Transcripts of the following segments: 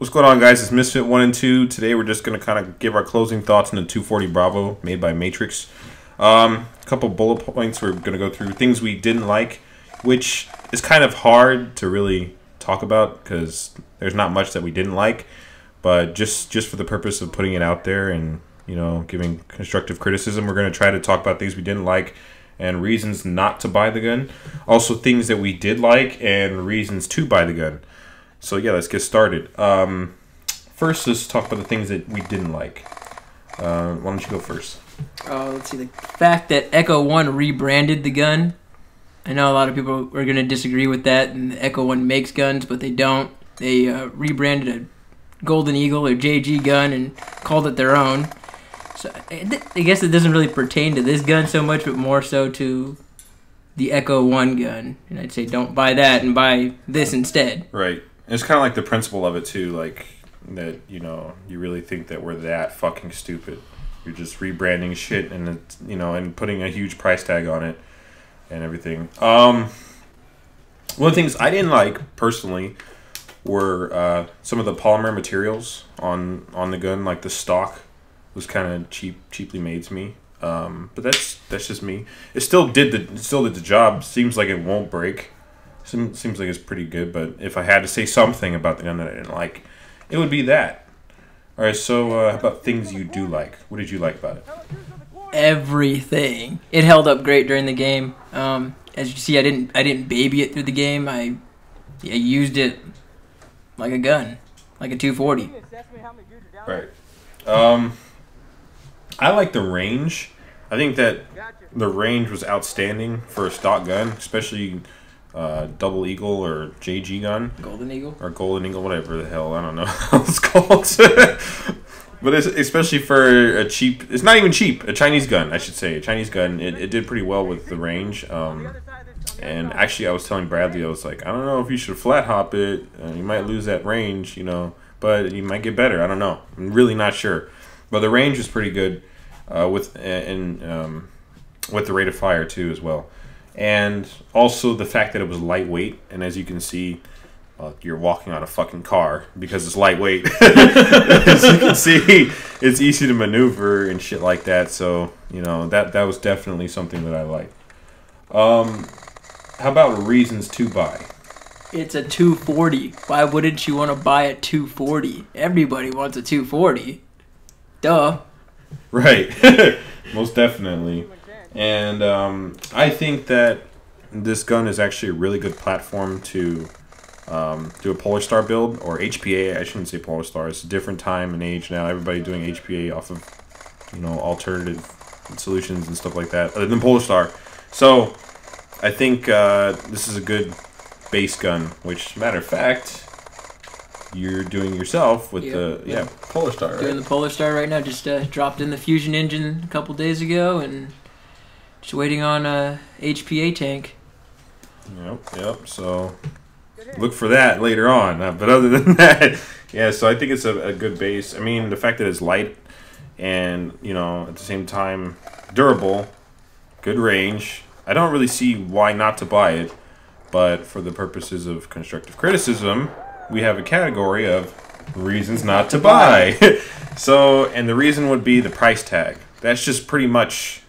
What's going on, guys? It's Misfit 1 and 2. Today we're just going to kind of give our closing thoughts on the 240 Bravo made by Matrix. Um, a couple bullet points we're going to go through. Things we didn't like, which is kind of hard to really talk about because there's not much that we didn't like. But just, just for the purpose of putting it out there and, you know, giving constructive criticism, we're going to try to talk about things we didn't like and reasons not to buy the gun. Also, things that we did like and reasons to buy the gun. So yeah, let's get started. Um, first, let's talk about the things that we didn't like. Uh, why don't you go first? Uh, let's see. The fact that Echo One rebranded the gun. I know a lot of people are going to disagree with that, and Echo One makes guns, but they don't. They uh, rebranded a Golden Eagle or JG gun and called it their own. So I guess it doesn't really pertain to this gun so much, but more so to the Echo One gun. And I'd say don't buy that and buy this instead. Right. It's kind of like the principle of it too, like that you know you really think that we're that fucking stupid. You're just rebranding shit and it's, you know and putting a huge price tag on it and everything. Um, one of the things I didn't like personally were uh, some of the polymer materials on on the gun, like the stock was kind of cheap, cheaply made to me. Um, but that's that's just me. It still did the still did the job. Seems like it won't break. Seems seems like it's pretty good. But if I had to say something about the gun that I didn't like, it would be that. All right. So uh, how about things you do like? What did you like about it? Everything. It held up great during the game. Um, as you see, I didn't I didn't baby it through the game. I I used it like a gun, like a 240. Right. Um. I like the range. I think that the range was outstanding for a stock gun, especially uh, double eagle or JG gun. Golden Eagle or Golden Eagle, whatever the hell I don't know how it's called. but it's, especially for a cheap, it's not even cheap. A Chinese gun, I should say, a Chinese gun. It, it did pretty well with the range. Um, and actually, I was telling Bradley, I was like, I don't know if you should flat hop it. Uh, you might lose that range, you know, but you might get better. I don't know. I'm really not sure. But the range was pretty good uh, with and um, with the rate of fire too as well, and also the fact that it was lightweight. And as you can see, well, you're walking on a fucking car because it's lightweight. as you can see, it's easy to maneuver and shit like that. So you know that that was definitely something that I liked. Um, how about reasons to buy? It's a 240. Why wouldn't you want to buy a 240? Everybody wants a 240. Duh. Right. Most definitely. And um, I think that this gun is actually a really good platform to um, do a Polar Star build or HPA. I shouldn't say Polar Star. It's a different time and age now. Everybody doing HPA off of you know alternative solutions and stuff like that, other than Polar Star. So I think uh, this is a good base gun. Which, matter of fact, you're doing yourself with the yeah Polar Star. Right? Doing the Polar Star right now. Just uh, dropped in the Fusion engine a couple days ago, and just waiting on a HPA tank. Yep, yep. So look for that later on. Uh, but other than that, yeah. So I think it's a, a good base. I mean, the fact that it's light and you know at the same time durable, good range. I don't really see why not to buy it, but for the purposes of constructive criticism, we have a category of reasons not to buy. so, and the reason would be the price tag. That's just pretty much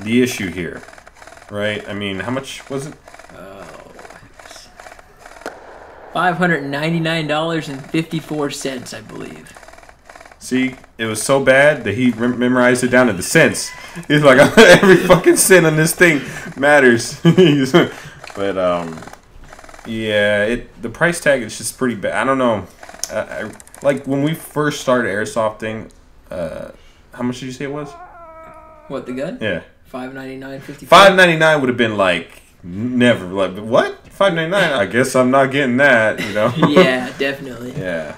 the issue here, right? I mean, how much was it? Five hundred ninety-nine dollars and fifty-four cents, I believe. See, it was so bad that he memorized it down to the cents. He's like, every fucking cent on this thing matters. but um, yeah, it the price tag is just pretty bad. I don't know. I, I, like when we first started airsofting, uh, how much did you say it was? What the gun? Yeah. Five ninety nine fifty. Five ninety nine would have been like never like what five ninety nine. I guess I'm not getting that. You know. yeah, definitely. Yeah.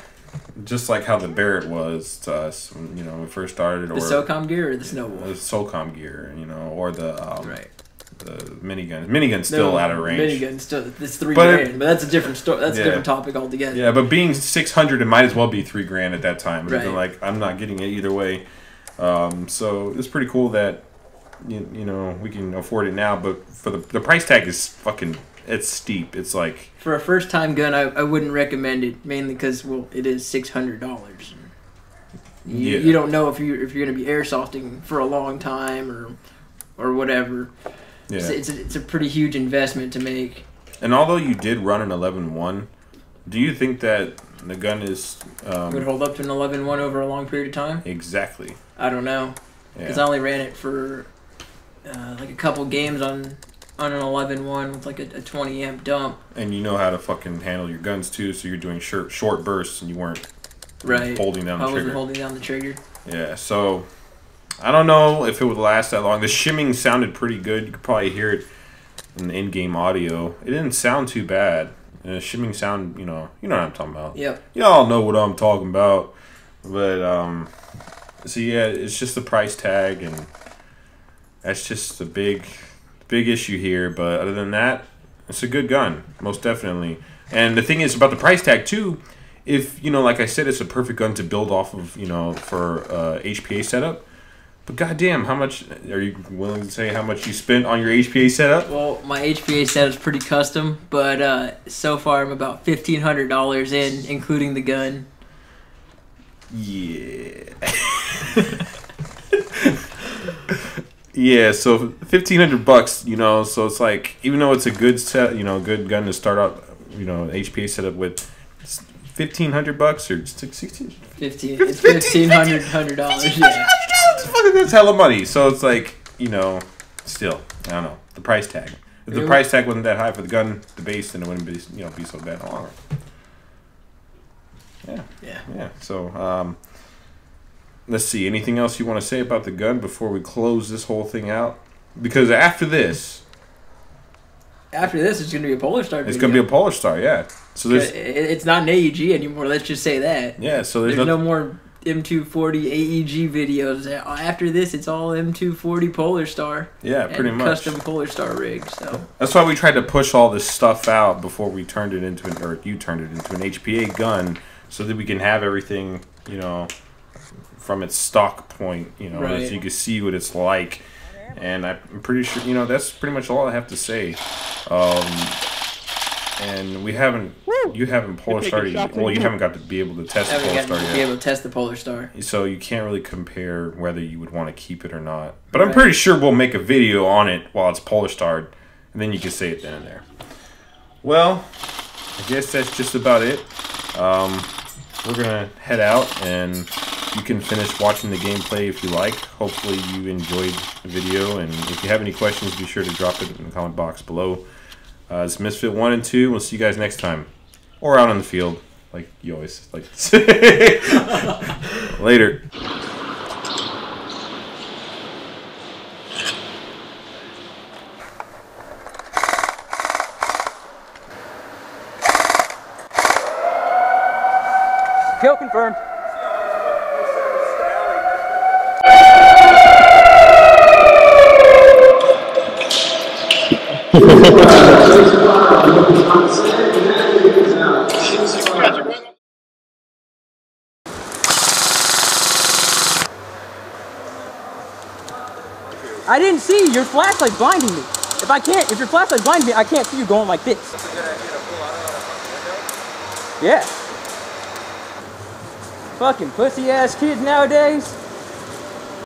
Just like how the Barrett was to us, when, you know, when we first started, the or SOCOM gear or the Snowball. The SOCOM gear, you know, or the um, right the minigun. Minigun's still no, out of range. Minigun still it's three but grand, it, but that's a different story. That's yeah. a different topic altogether. Yeah, but being six hundred, it might as well be three grand at that time. Right. Like I'm not getting it either way. Um, so it's pretty cool that you, you know we can afford it now, but for the the price tag is fucking it's steep. It's like For a first time gun, I, I wouldn't recommend it mainly because well, it is six hundred dollars. You, Yeah. you don't know if you if you're gonna be airsofting for a long time or or whatever. yeah. It's, it's, a, it's a pretty huge investment to make. And although you did run an 11-1, do you think that the gun is Would um, hold up to an 11-1 over a long period of time. exactly? I don't know because I only ran it for uh, like a couple games on on an 11-1 with like a, a 20 amp dump. And you know how to fucking handle your guns too, so you're doing short short bursts and you weren't Right. holding down I the wasn't trigger. holding down the trigger. Yeah, so I don't know if it would last that long. The shimming sounded pretty good. You could probably hear it in the in-game audio. It didn't sound too bad. Uh, shimming sound, you know, you know what I'm talking about. Yep. Y'all know what I'm talking about. But um so yeah, it's just the price tag and that's just a big big issue here, but other than that, it's a good gun, most definitely. And the thing is about the price tag too, if you know, like I said, it's a perfect gun to build off of, you know, for uh, HPA setup. But goddamn, how much are you willing to say how much you spent on your HPA setup? Well, my HPA setup's pretty custom, but uh, so far I'm about fifteen hundred dollars in, including the gun. Yeah. yeah, so fifteen hundred bucks, you know, so it's like even though it's a good set, you know, good gun to start out, you know, HPA setup with, fifteen hundred bucks or sixteen. Fifteen. It's fifteen hundred hundred dollars. Yeah. Fucking that's hella money. So it's like you know, still I don't know the price tag. If the price tag wasn't that high for the gun, the base, then it wouldn't be you know be so bad in the long run. Yeah. Yeah. Yeah. So, um, let's see. Anything else you want to say about the gun before we close this whole thing out? Because after this, After this, it's gonna be a Polar Star. it's going to be a Polar Star. Yeah. So there's It's not an AEG anymore. Let's just say that. yeah. So there's, There's no, no more M240 AEG videos. After this, it's all M240 Polar Star. yeah, pretty much. Custom Polar Star rigs. So That's why we tried to push all this stuff out before we turned it into an or you turned it into an HPA gun, so that we can have everything you know from its stock point. You know, Right. so you can see what it's like. And I'm pretty sure you know that's pretty much all I have to say. Um, and we haven't, you haven't Polar Star. yet- Well, you haven't got to be able to test the haven't Polar gotten Star to be yet. able to test the Polar Star. So you can't really compare whether you would want to keep it or not. But I'm pretty sure we'll make a video on it while it's Polar Starred, and then you can say it then and there. Well, I guess that's just about it. Um, we're gonna head out, and you can finish watching the gameplay if you like. Hopefully you enjoyed the video, and if you have any questions, be sure to drop it in the comment box below. Uh, it's Misfit One and Two. We'll see you guys next time, or out on the field, like you always like to say. Later. Kill confirmed. I didn't see your flashlight blinding me. If I can't, if your flashlight blinding me, I can't see you going like this. Yeah. Fucking pussy ass kids nowadays.